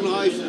organized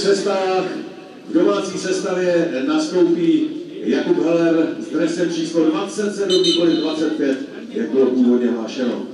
šestách v domácí sestavě nastoupí Jakub Heller s dresem číslo 27, nikoli 25, jak bylo původně hlášeno.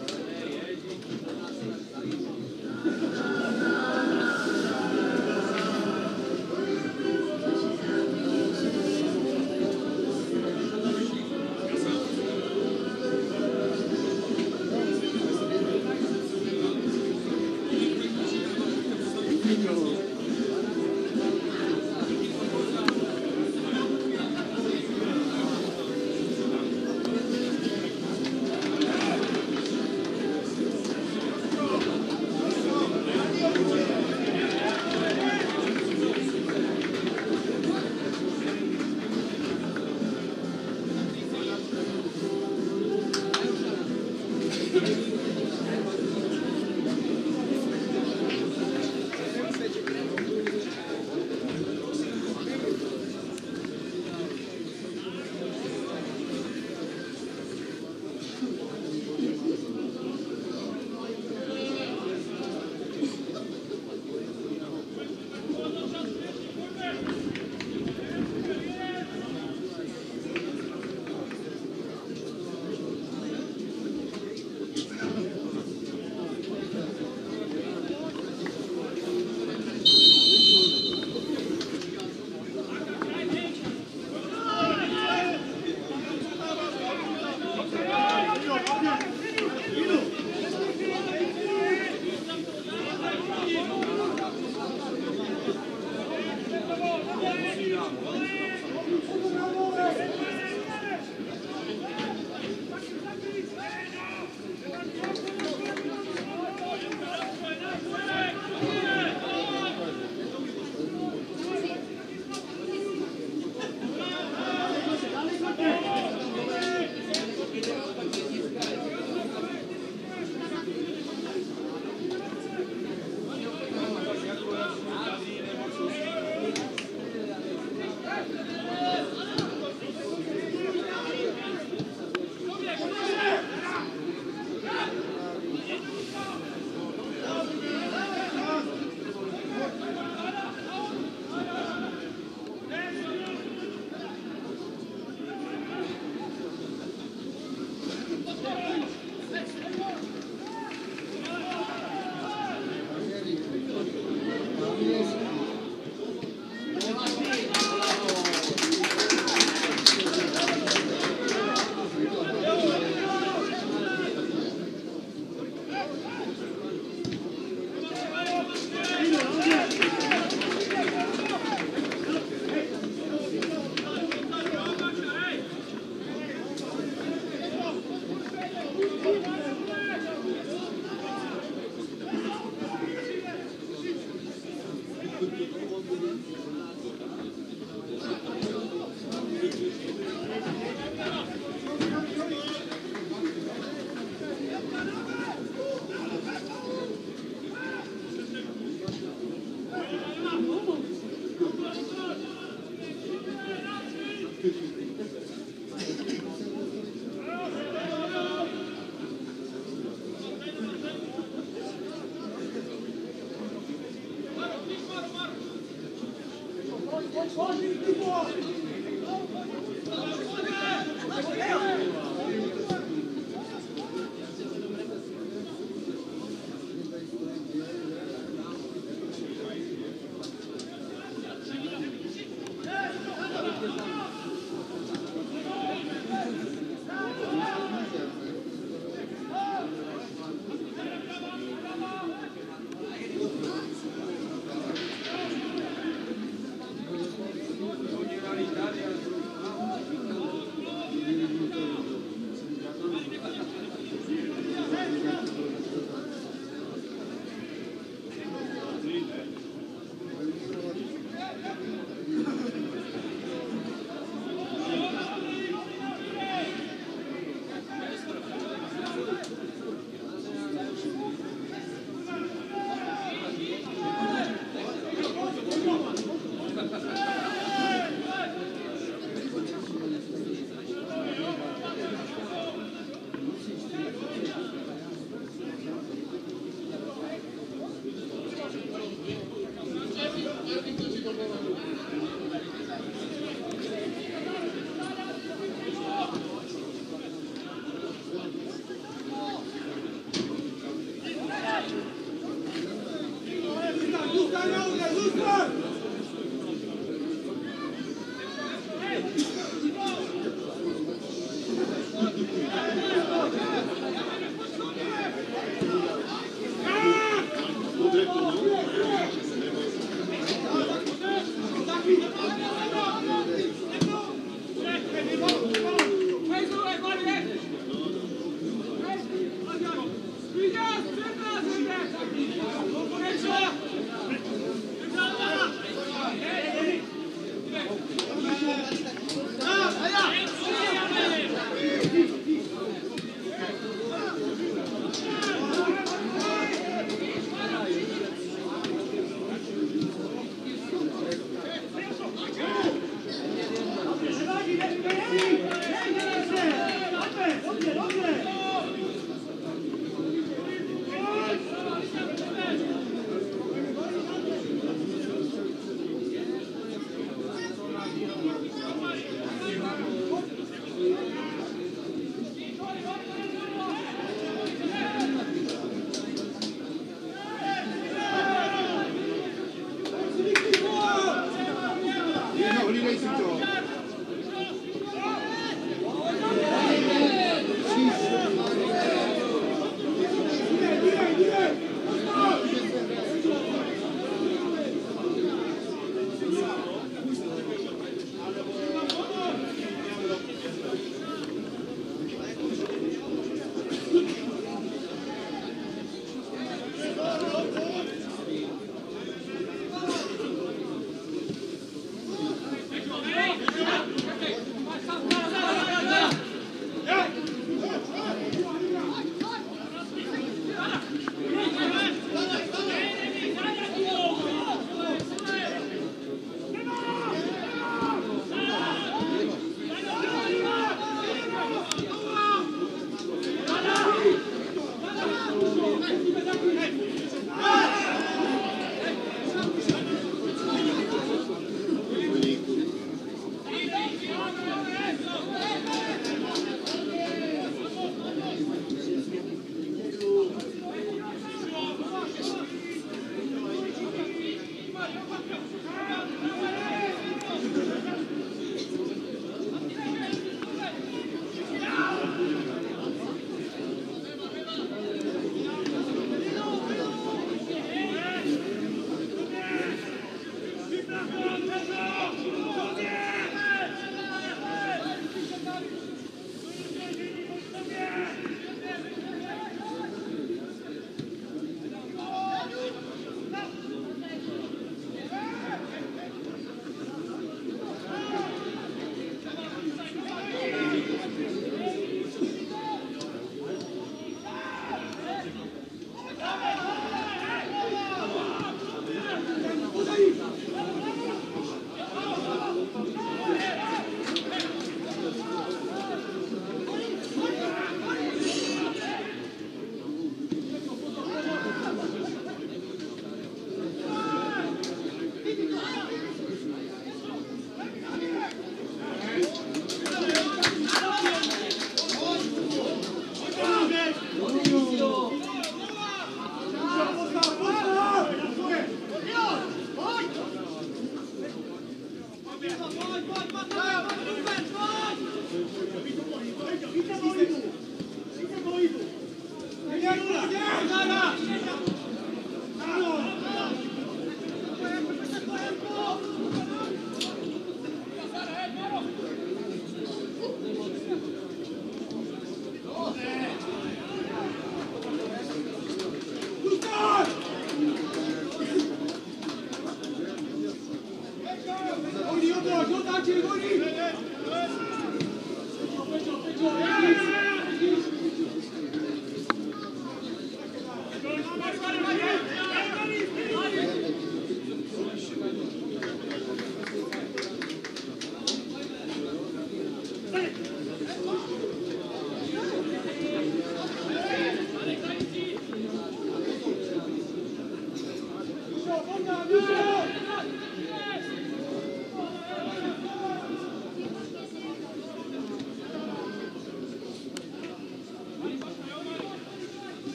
Pode ir de embora.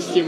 Se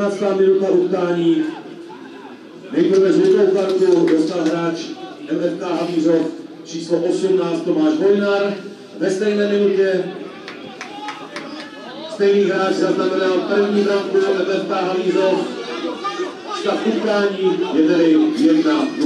14. minuta utkání. Nejprve žlutou kartu dostal hráč MFK Havířov číslo 18 Tomáš Vojnar. Ve stejné minutě stejný hráč zaznamenal první branku MFK Havířov. Stav utkání je tedy 1-0.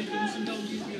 Bacon's and don't give me a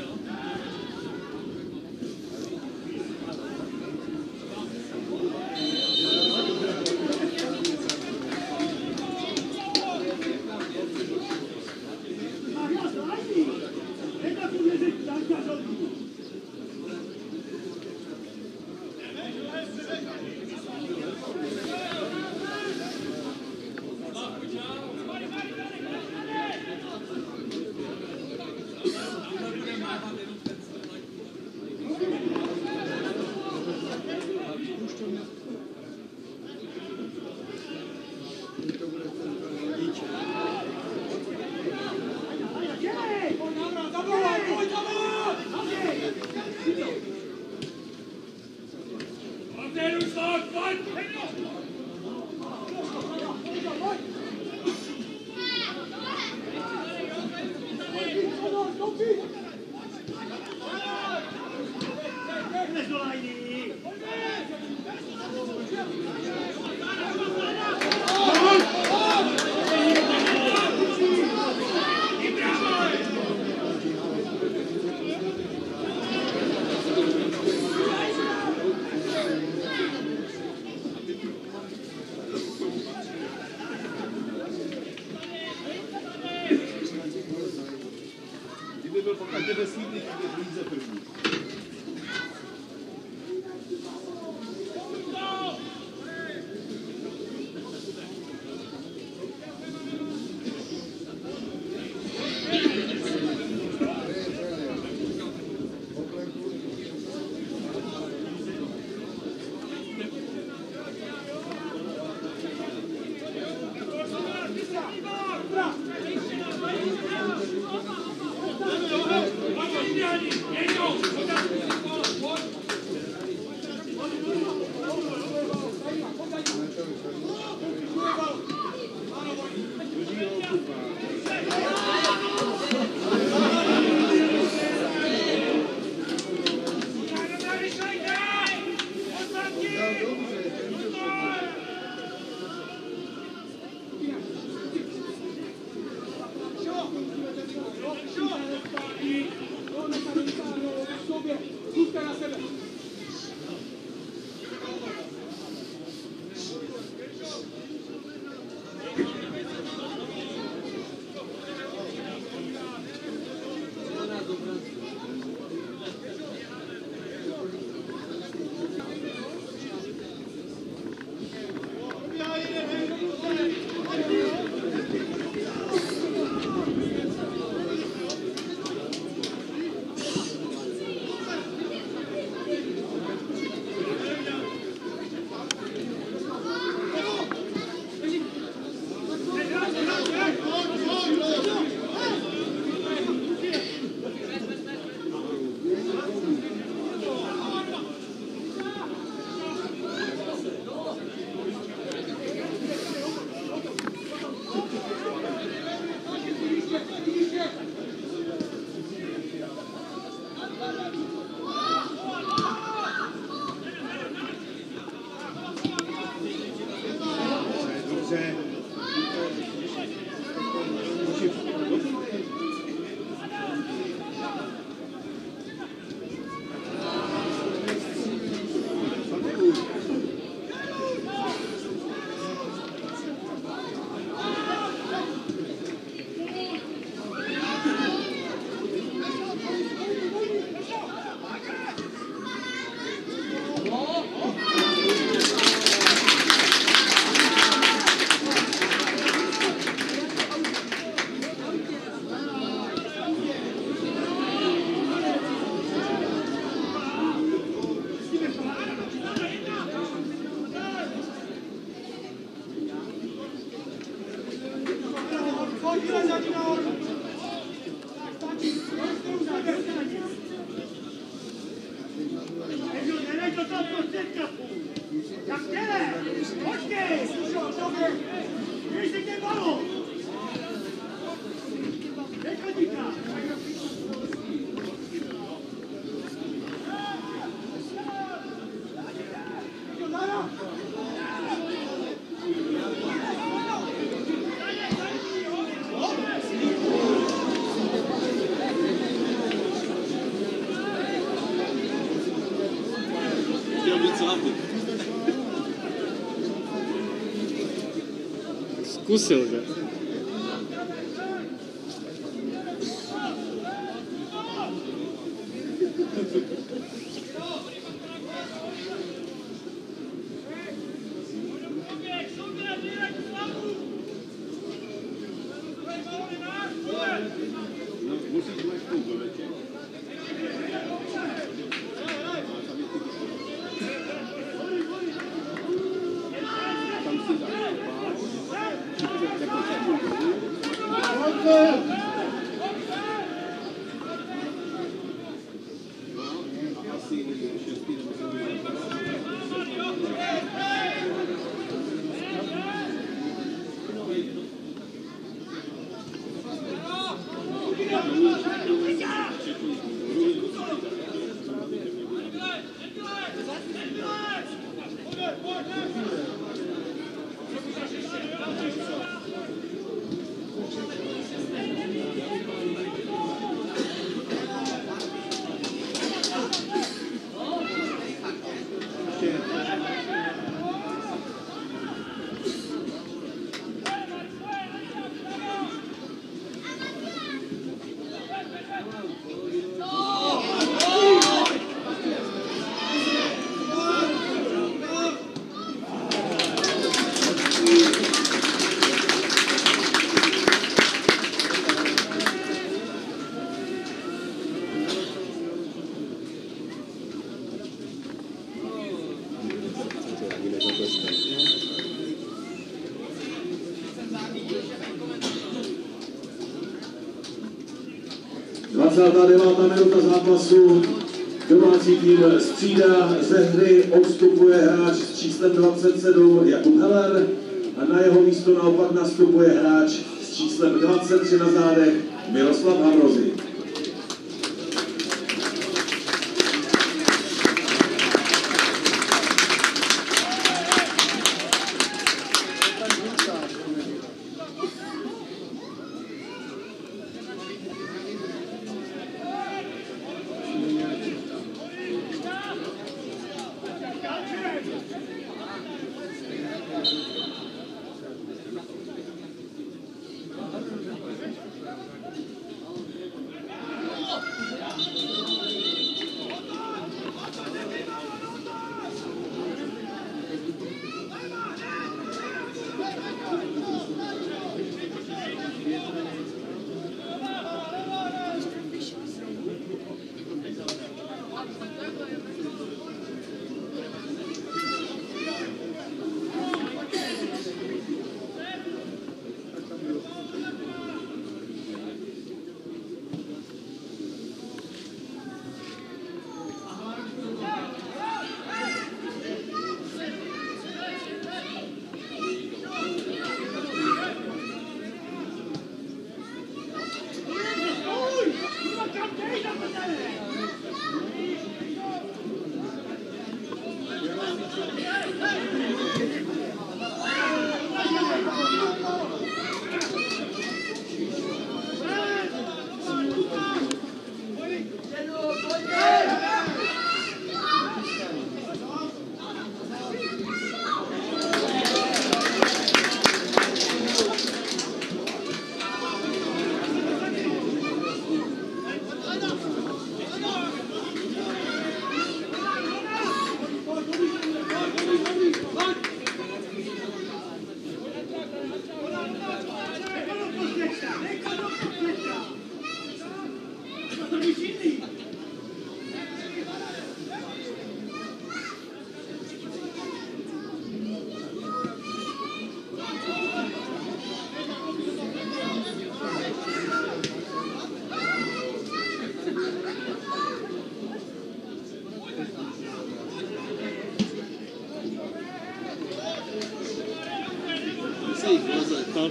com o seu já. 29. minuta zápasu. Domácí tým střídá ze hry, odstupuje hráč s číslem 27 Jakub Heller a na jeho místo naopak nastupuje hráč s číslem 23 na zádech Miroslav Havrozi.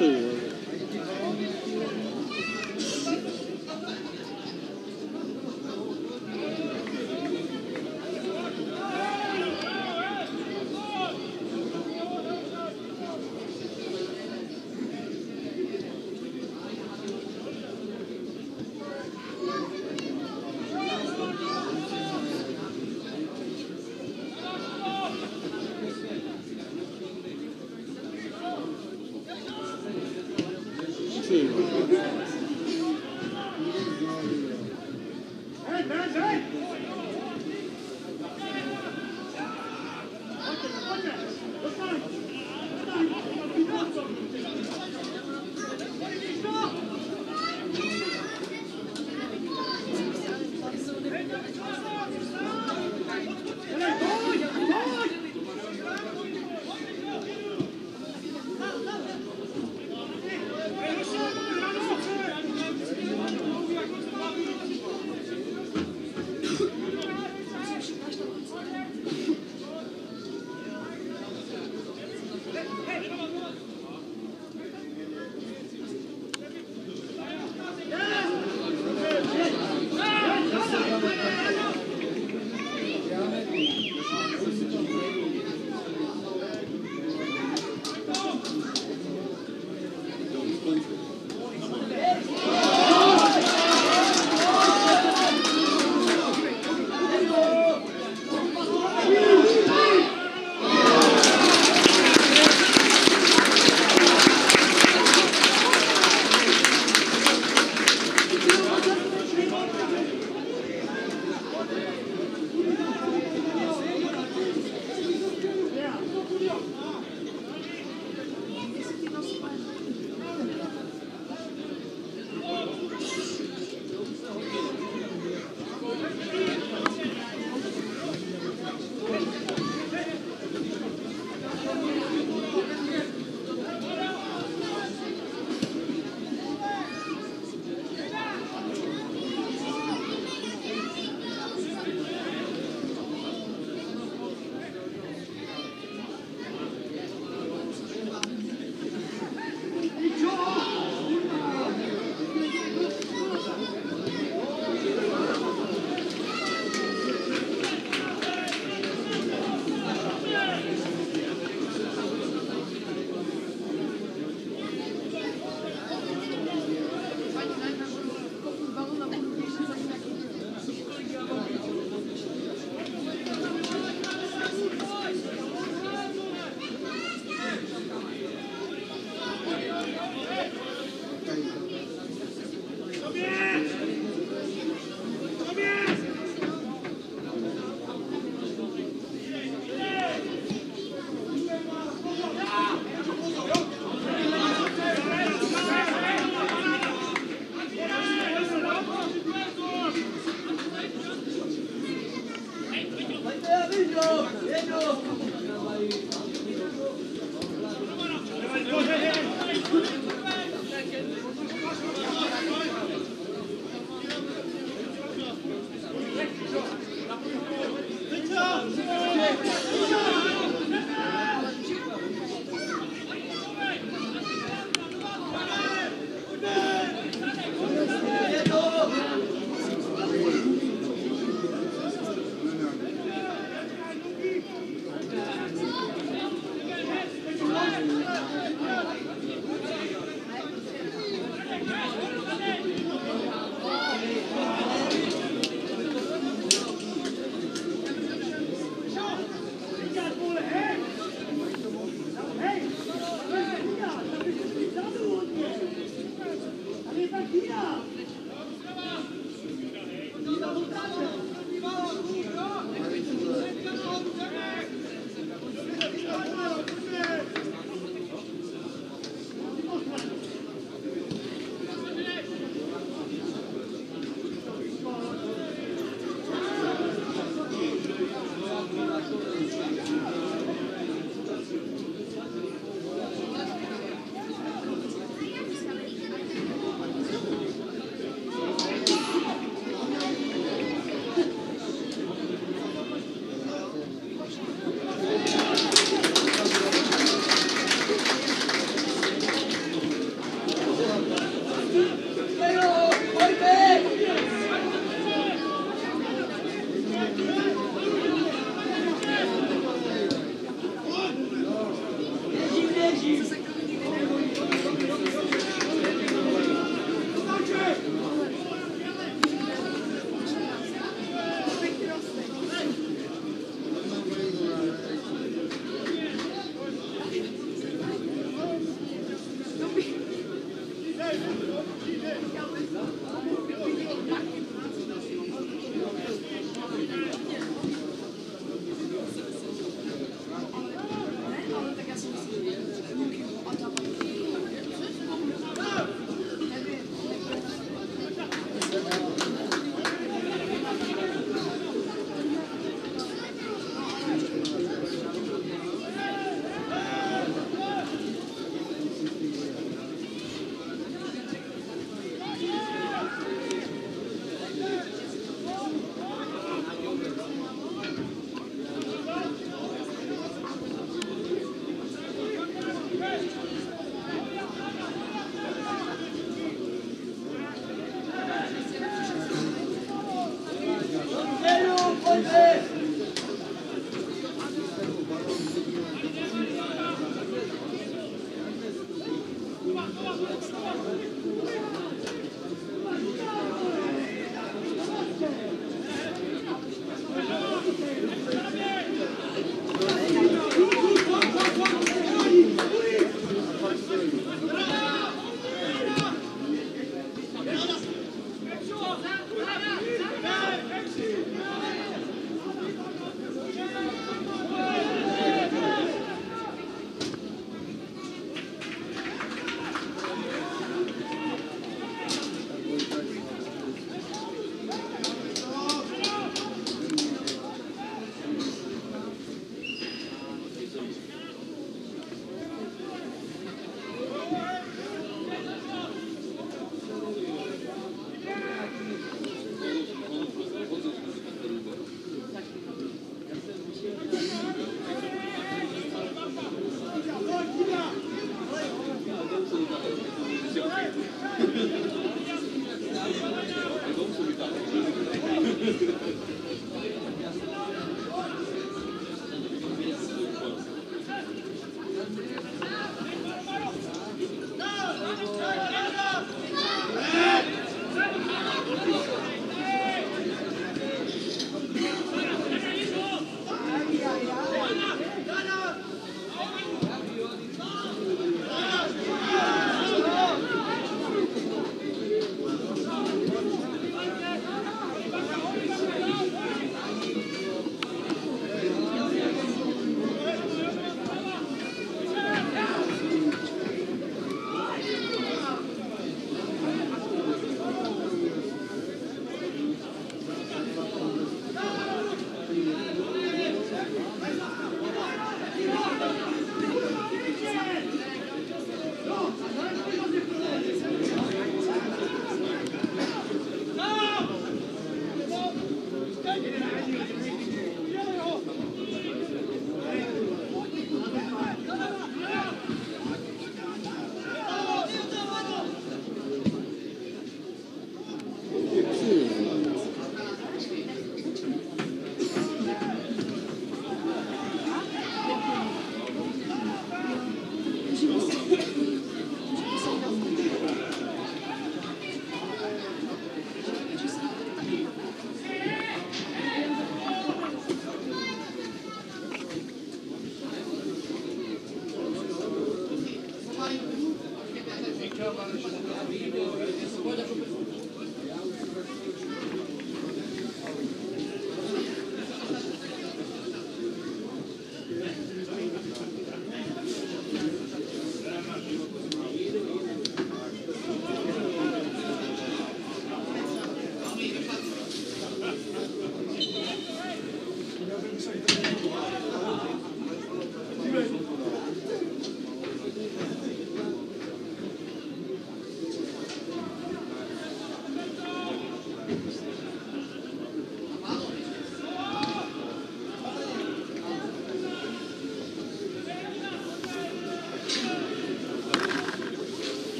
Vleze, tam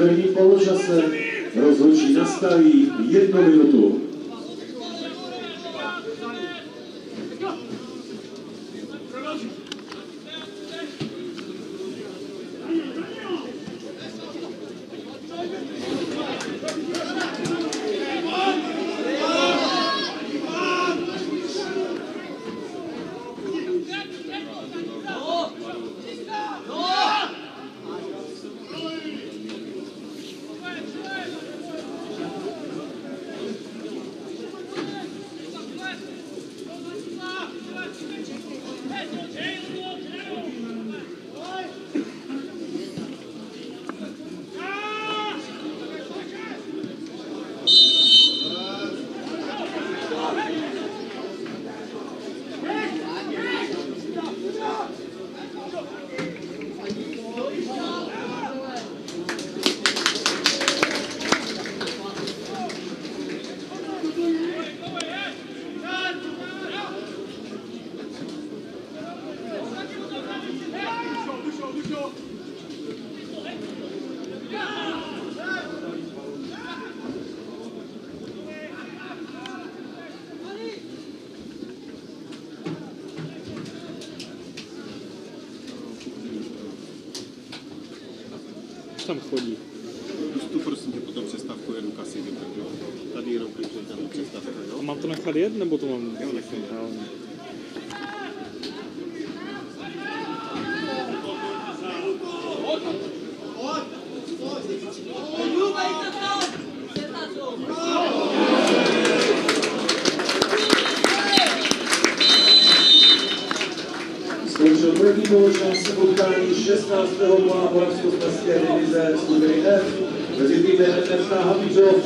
prvním poločase. Rozhodčí nastaví jednu tam chodí. Tu prosím tě potom přestávku jedu kasy, tady jenom když tam přestávka, A jo? mám to nechat jet, nebo to mám? Jo, nechej. 12. kola Moravskoslezské divize skupiny F. Mezi týmy FK Havlíčov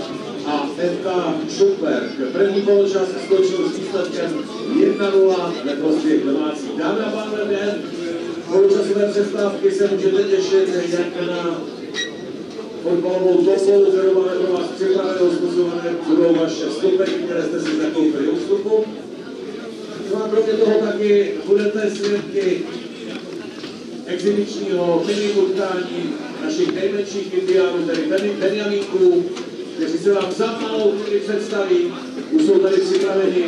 a FK Šuperk. První poločas skončil s výsledkem 1-0 ve prospěch domácí. Dámy a pánové, poločasové přestávky se můžete těšit jak na fotbalovou topou, kterou máme pro vás připravenou, zkusované budou vaše vstupy, které jste si zakoupili u vstupu. No a kromě toho taky budete svědky exibičního mini utkání našich nejmenších indiánů, tedy Benjamínků, kteří se vám za malou chvíli představí. Už jsou tady připraveni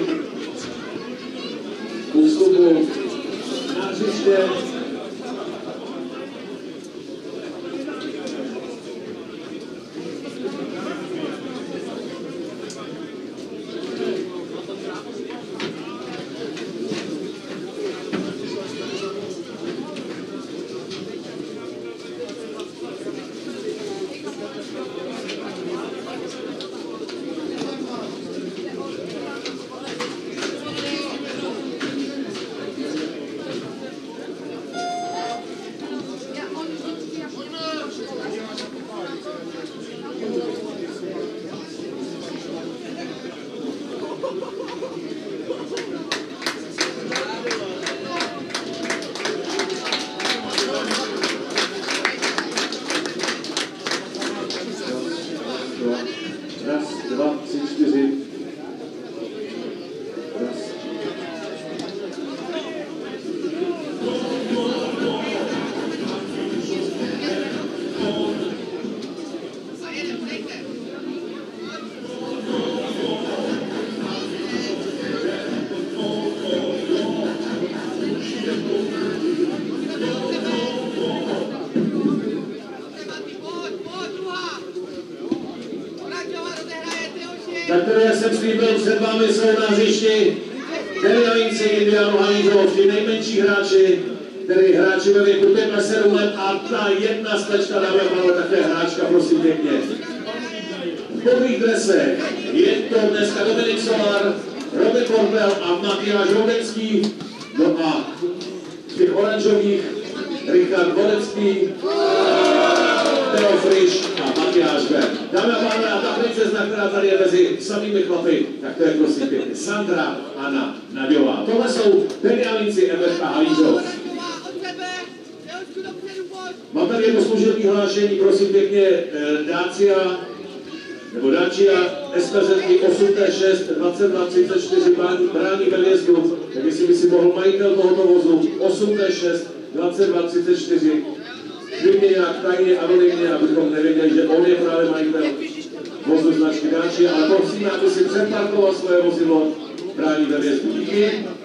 u vstupu na hřiště. Jesus.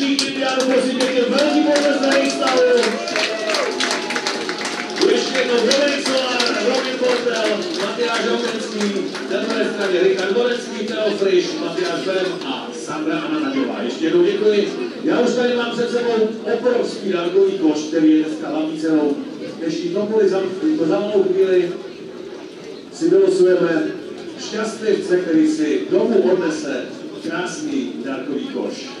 Nejmenších indiánů, prosím pěkně, velký potlesk na jejich stavu. Ještě jednou Dominik Solar, Robin Portel, Matyáš na druhé straně Richard Borecký, Teo Friš, Matyáš Bem a Sandra Ananaďová. Ještě jednou děkuji. Já už tady mám před sebou obrovský dárkový koš, který je dneska hlavní cenou. Ještě tomuli za, za malou chvíli si vylosujeme šťastlivce, který si domů odnese krásný dárkový koš.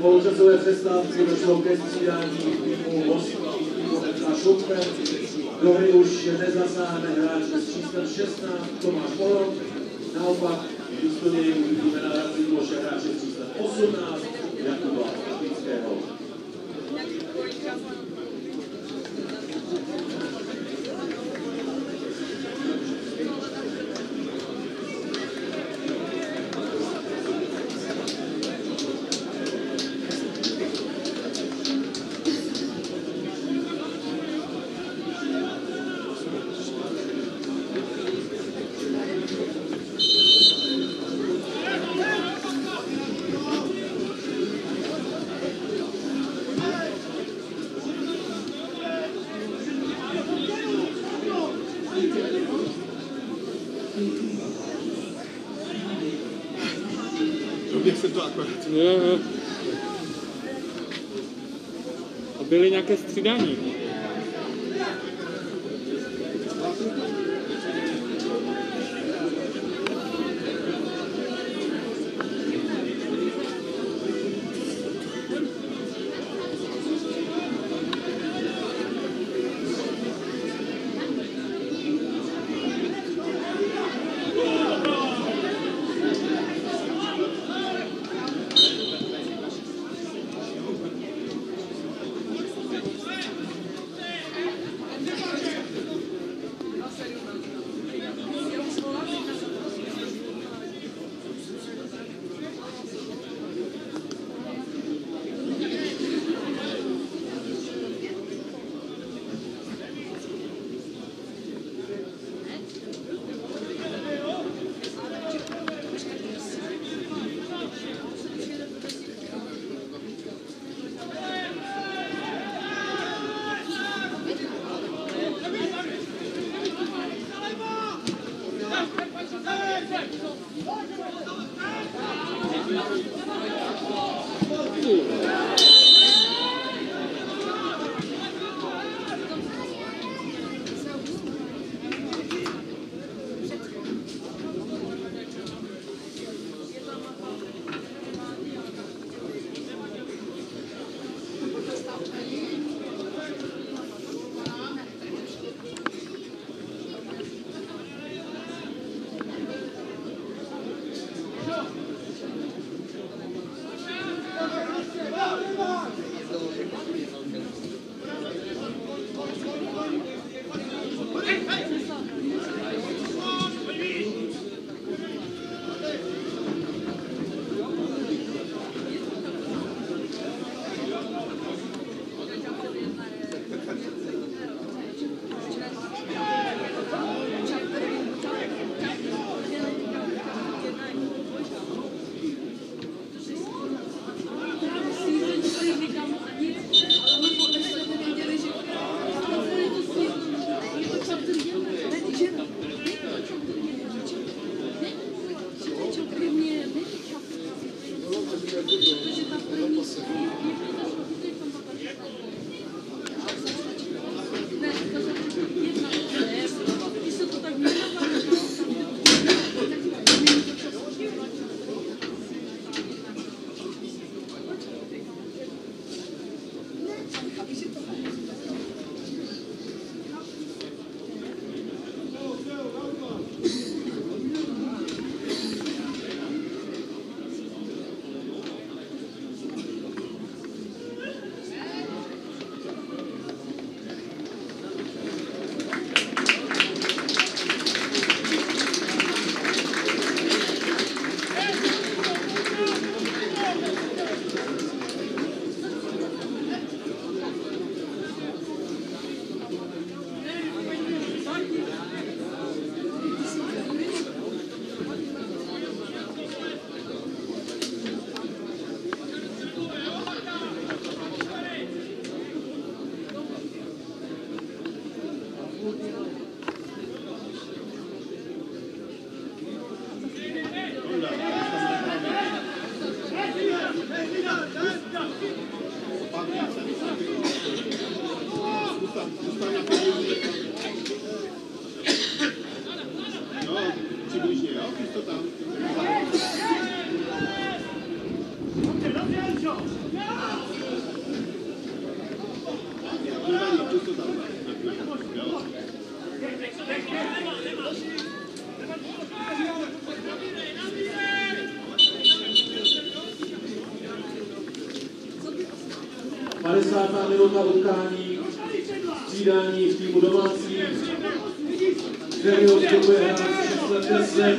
poločasové přestávky došlo ke Jo, jo. A byly nějaké střídání. 10. minuta utkání, střídání v týmu domácí. Serios vstupuje hráč čísle 10,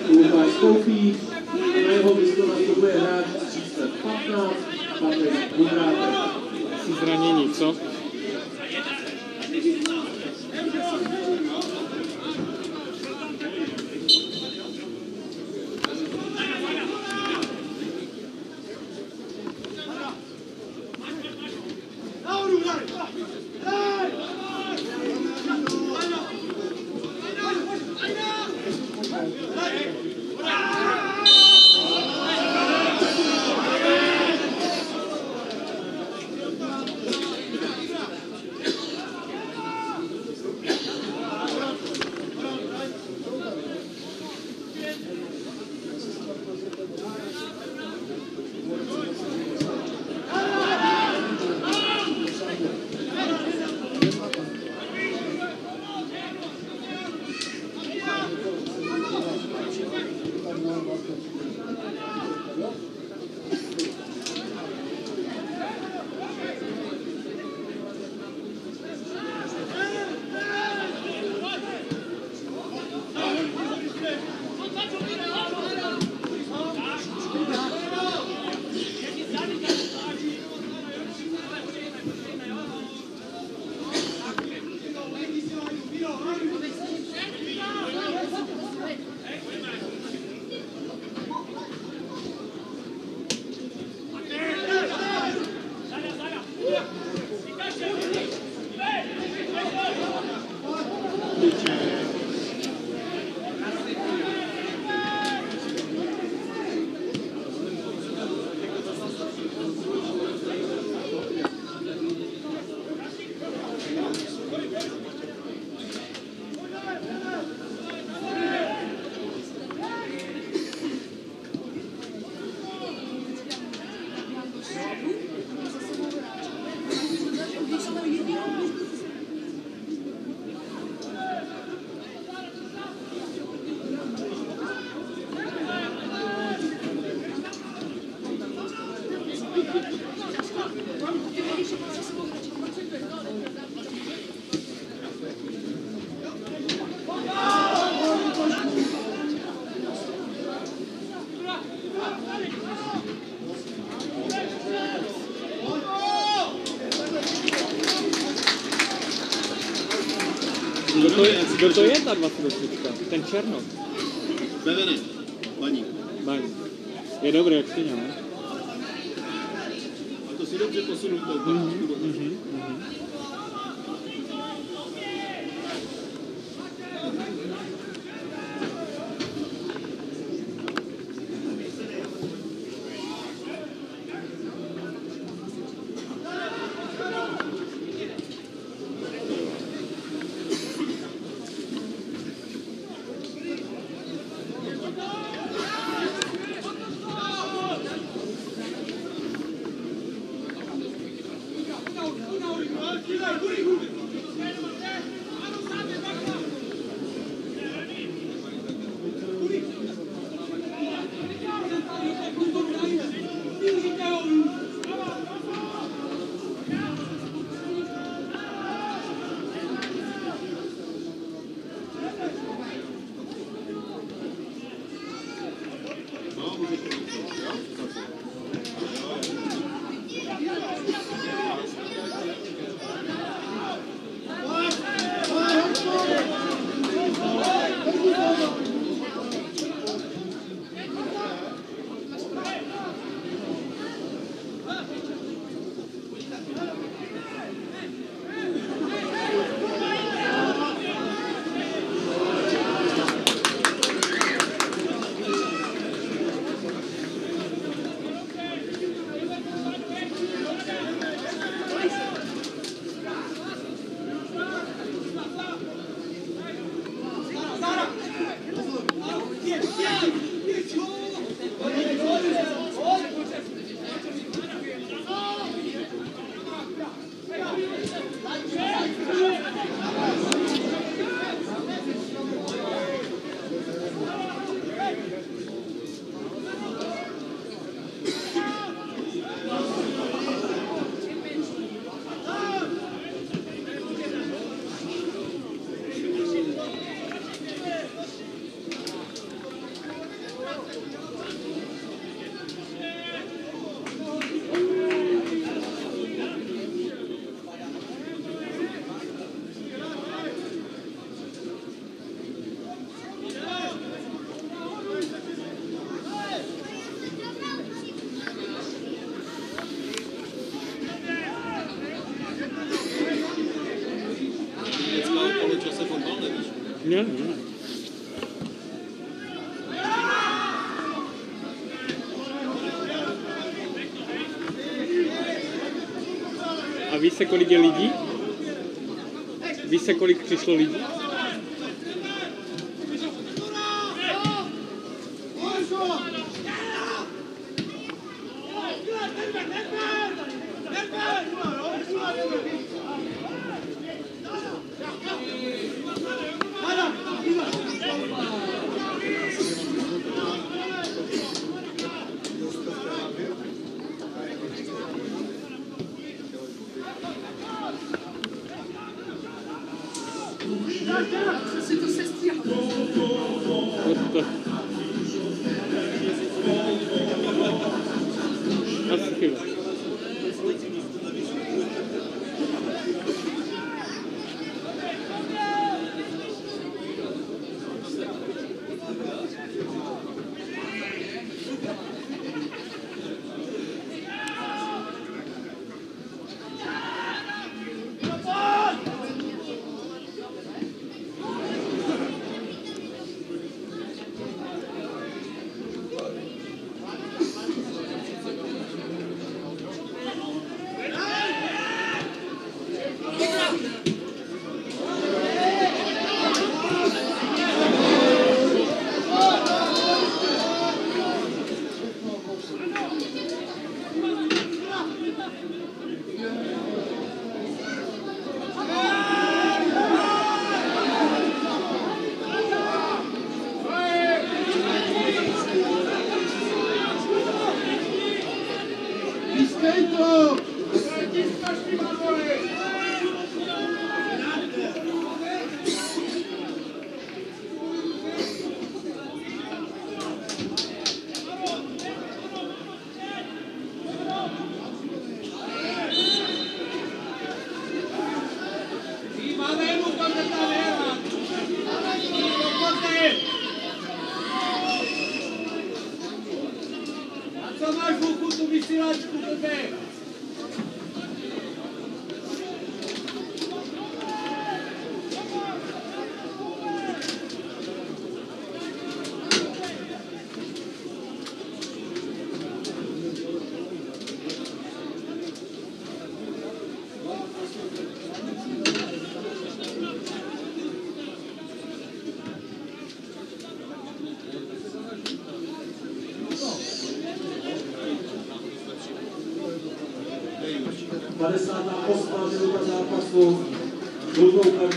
kdo to je ta 28? Ten Černok. Bevene, paní. Baň. Je dobrý, se, kolik je lidí? Víš se, kolik přišlo lidí?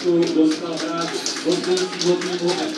abençoe, Deus te abraço, você que você me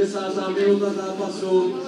Essas sabe da passou.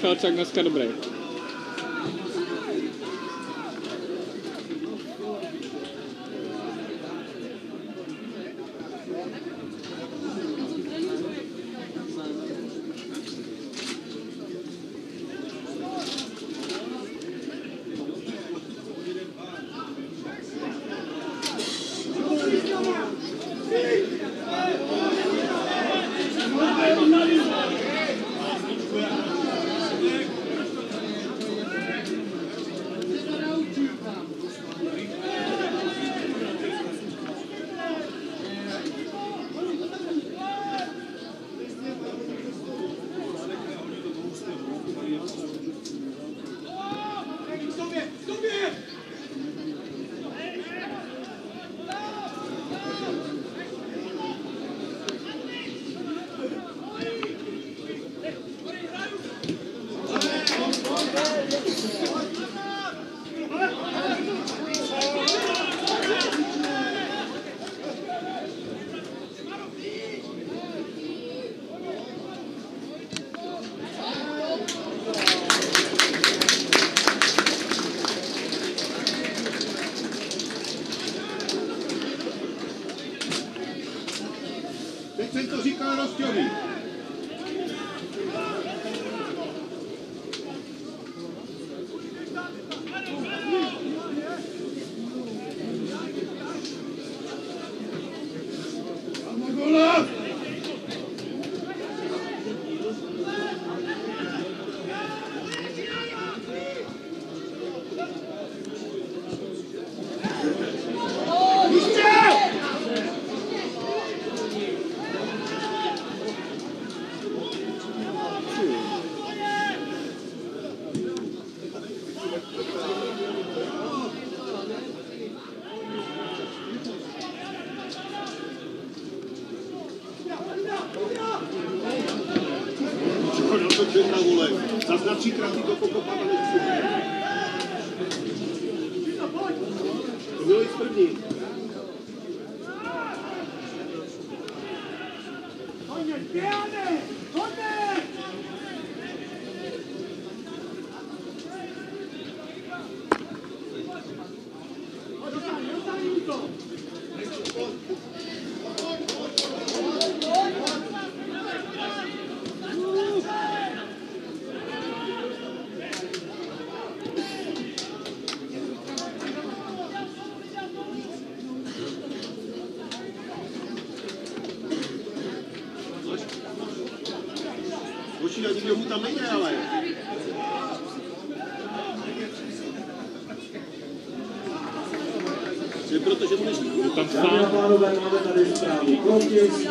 A Michal Čak dneska nas znaczy Thank you.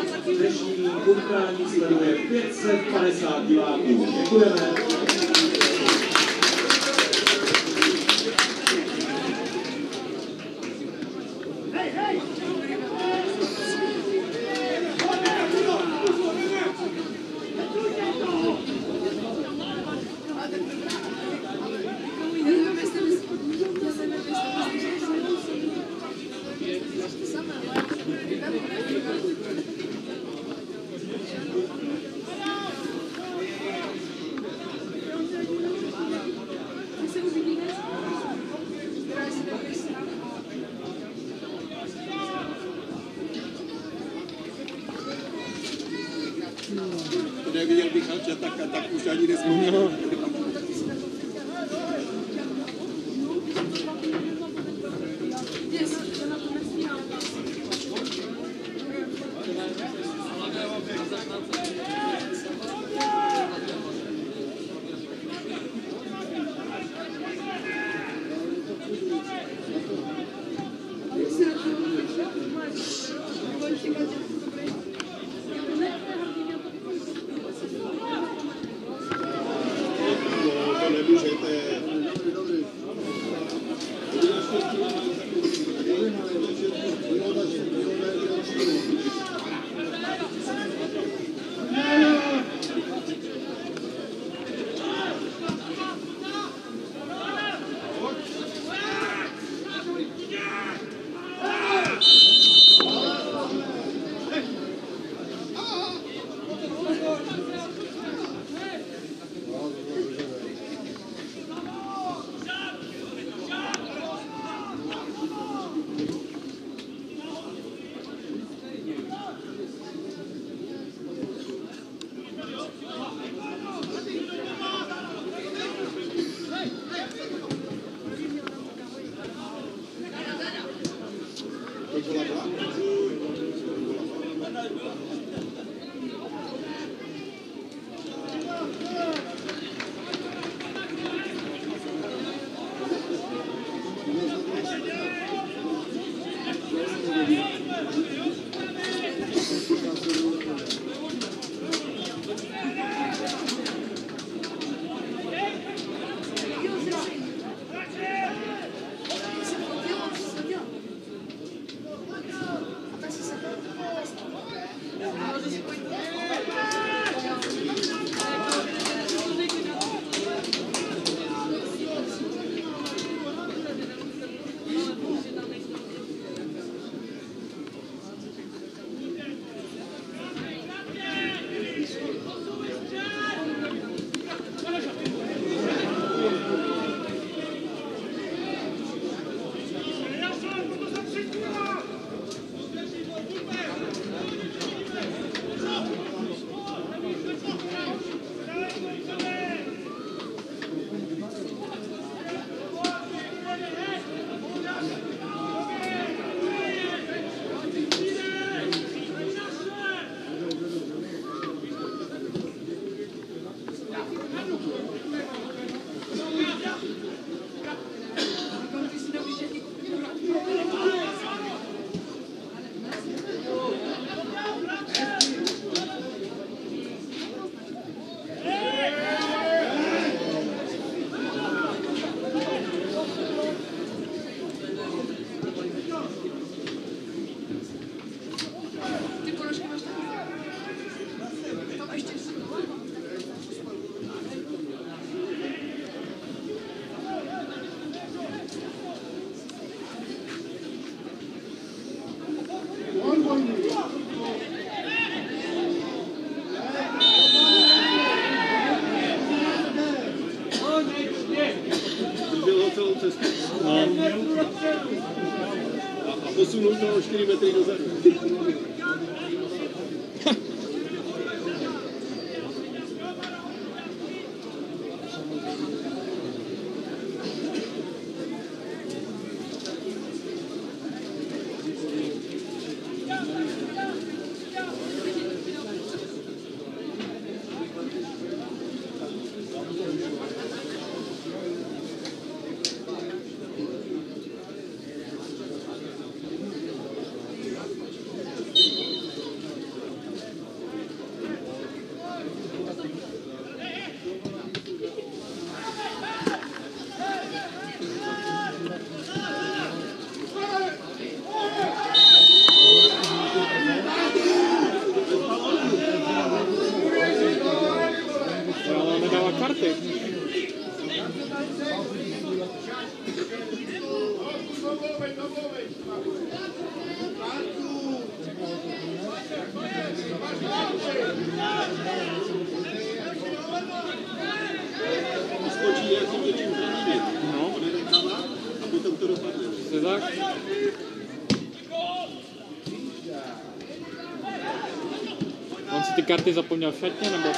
Karty zapomněl v šatně, nebo?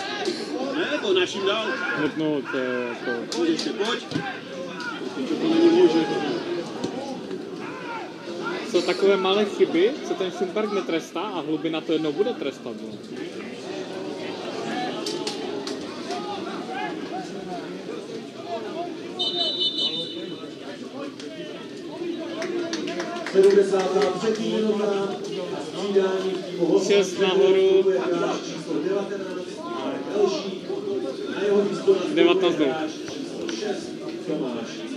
Ne, to naším dál. No, to je jako... Pojď ještě, pojď. To to není možné. Jsou takové malé chyby, co ten Schumberg netrestá a hlubina to jednou bude trestat. No. třetí minuta, střídání v týmu Hosla, Šest nahoru. Hráč číslo 19, Marek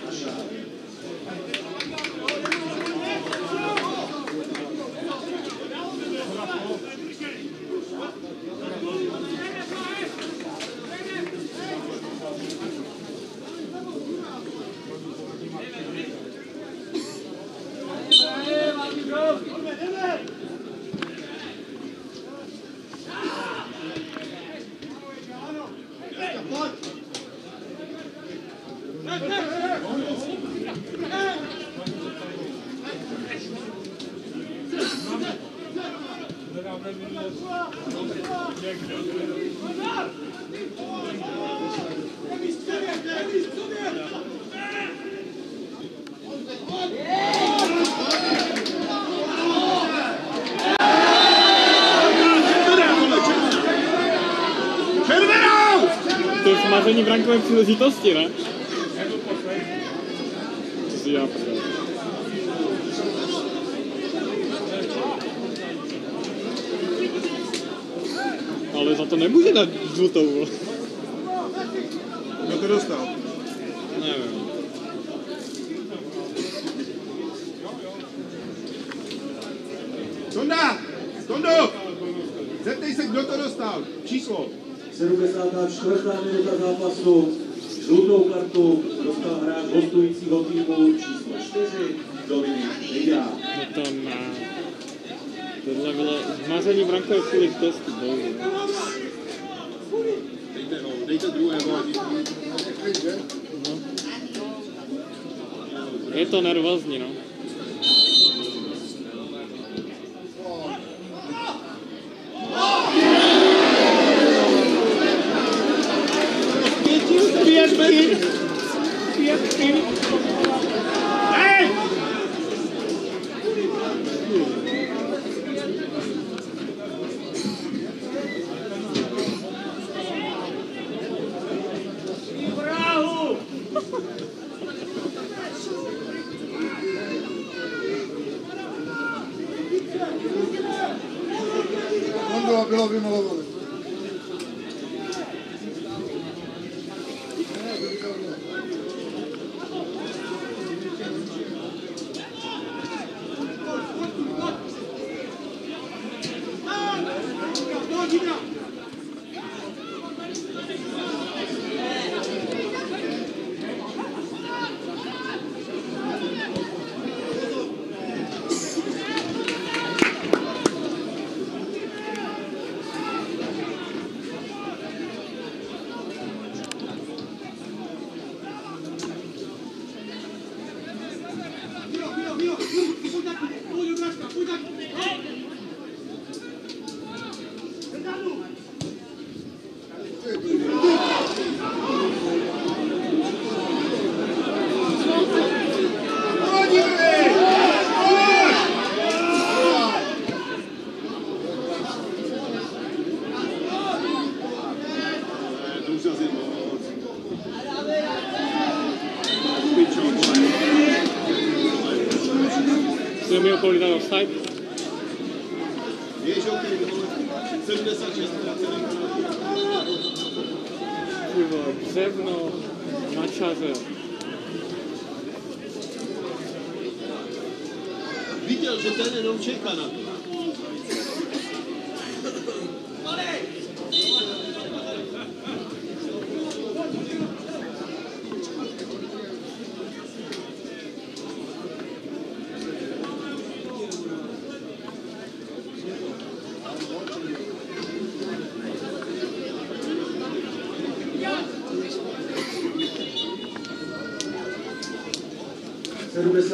brankové příležitosti, ne? Co si já prdel. Ale za to nemůže dát žlutou. Kdo to dostal? Nevím. Tonda! Tondo! Zeptej se, kdo to dostal. Číslo. 74. minuta zápasu. Žlutou kartu dostal hráč hostujícího týmu číslo 4, Dominik Lidia. No to ne. Tohle bylo zmaření brankové příležitosti. bohužel. Dejte ho, dejte druhého. No. Je to nervózní, no.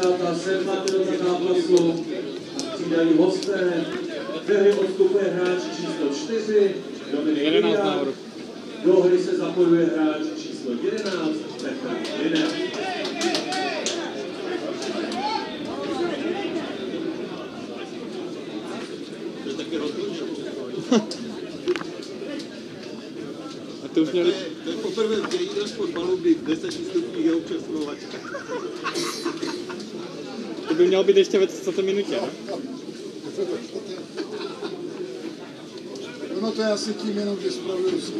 από τα σέρματα mělo být ještě ve 30. minutě. Ne? No, no to já si tím jenom, že spravuju si.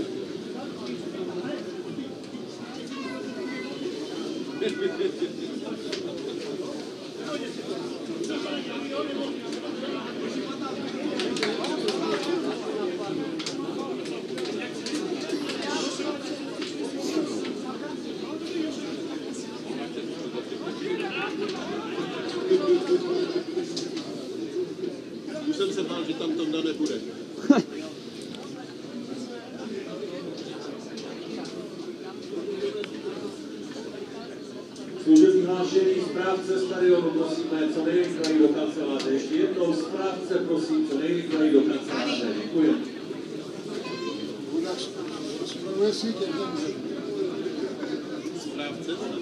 Thank you. správce stadionu, prosíme, co nejrychleji do kanceláře. Ještě jednou správce, prosím, co nejrychleji do kanceláře. Děkuji. Zprávce.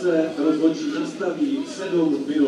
Poločase rozhodčí nastaví 7 minut.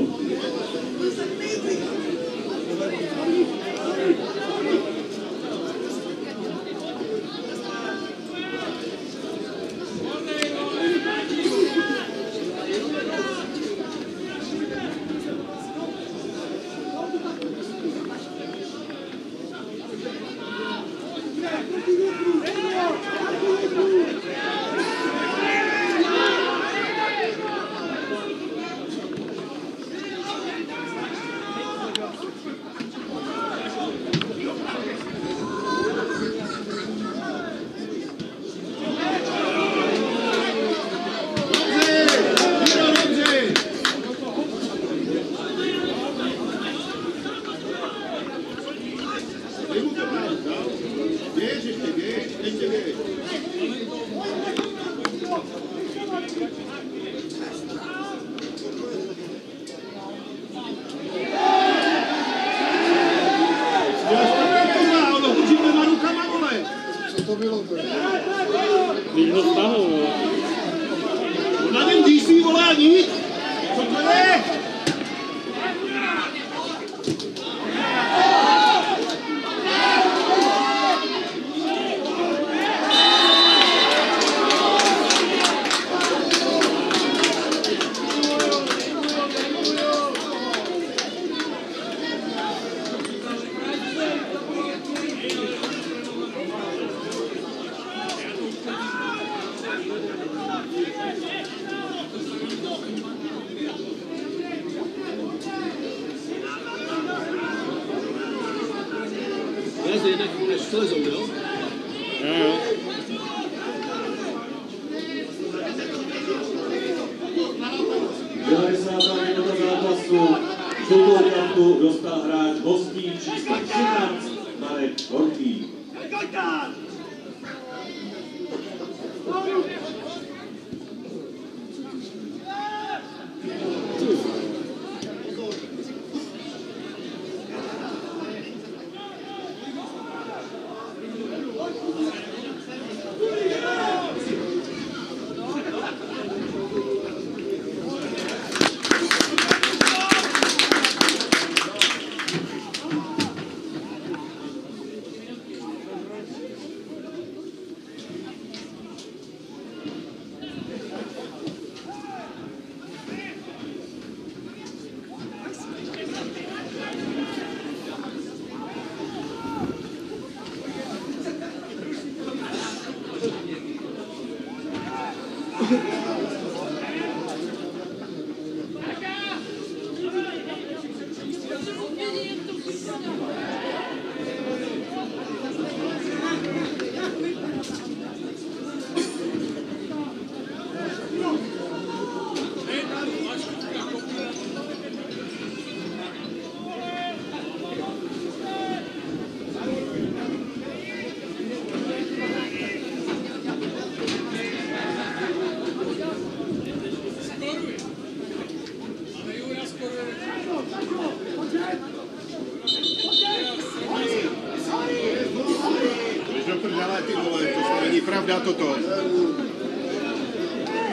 Pravda toto.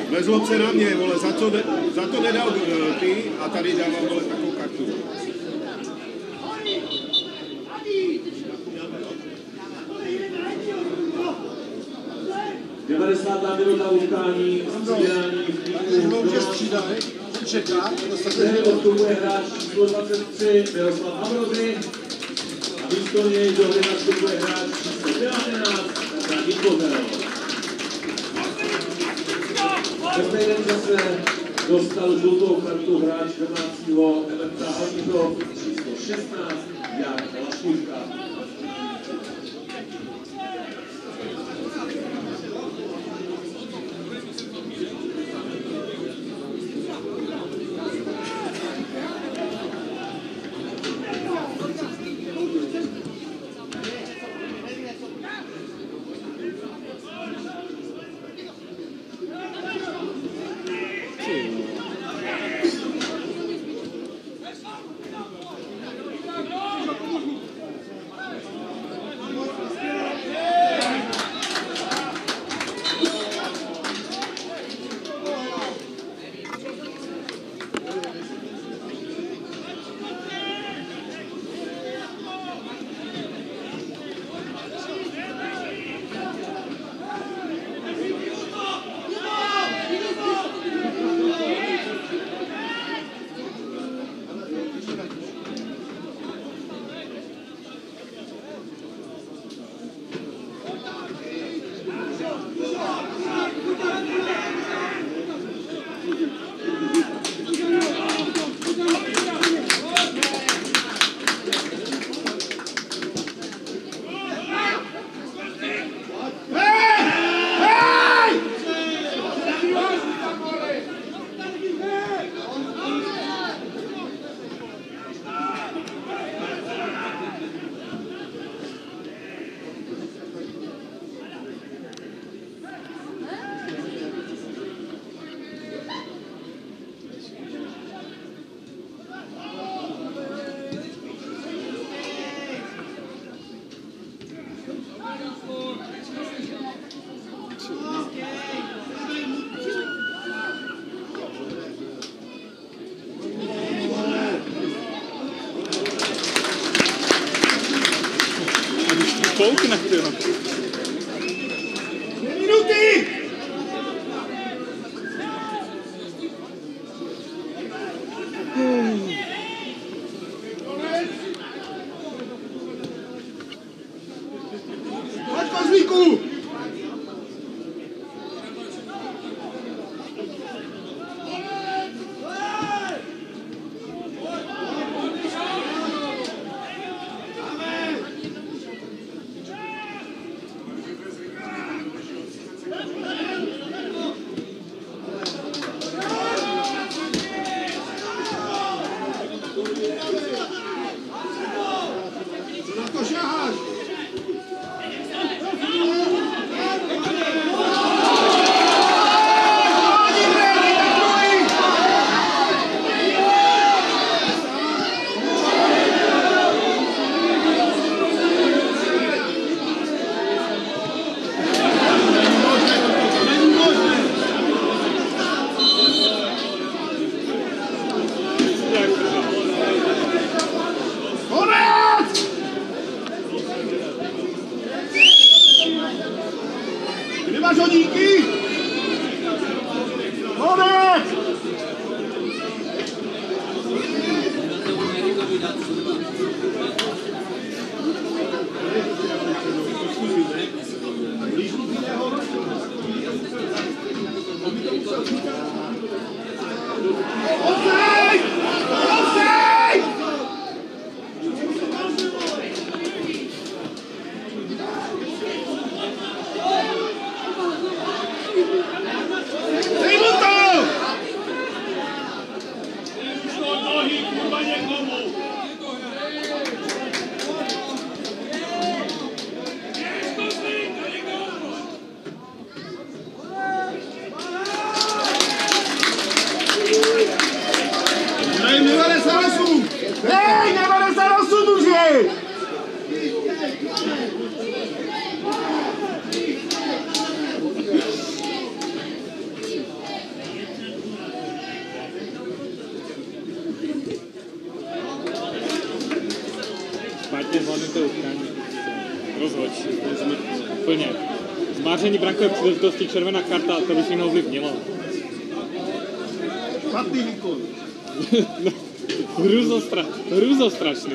Nezlob se na mě, vole, za, co, ne- za to nedal ty a tady dávám, vole, takovou kartu. 90. minuta utkání, střídání v mluvím, že střídají, čeká, dostatečně Tehdy odstupuje hráč číslo 23 Miroslav Havrozy a místo něj do hry nastupuje hráč číslo 19 Radim Kozel. Ve stejném čase dostal žlutou kartu hráč domácího Elektra Horníkov číslo 16 Jan Lašůvka. Koukne, jo. takové příležitosti červená karta, to by si jinou vlivnilo. Špatný výkon. Hruzostrašný.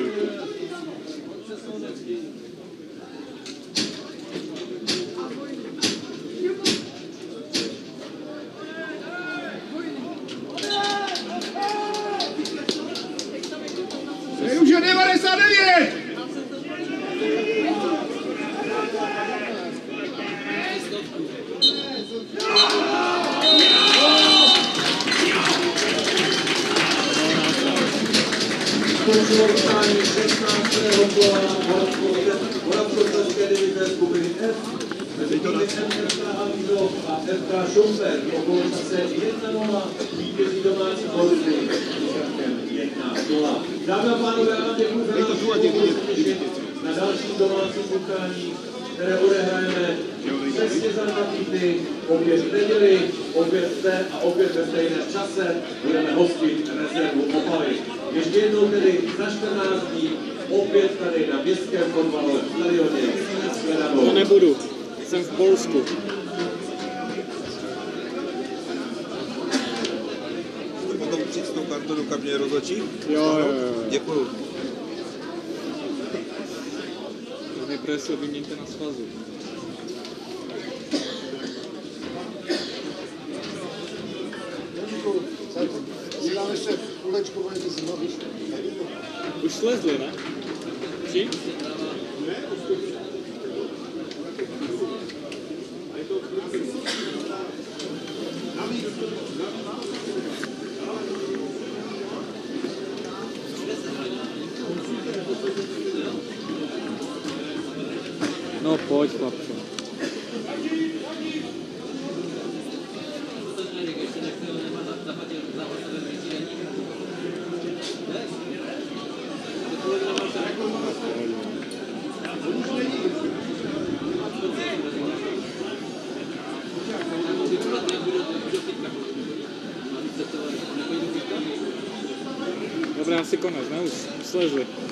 Absolutely.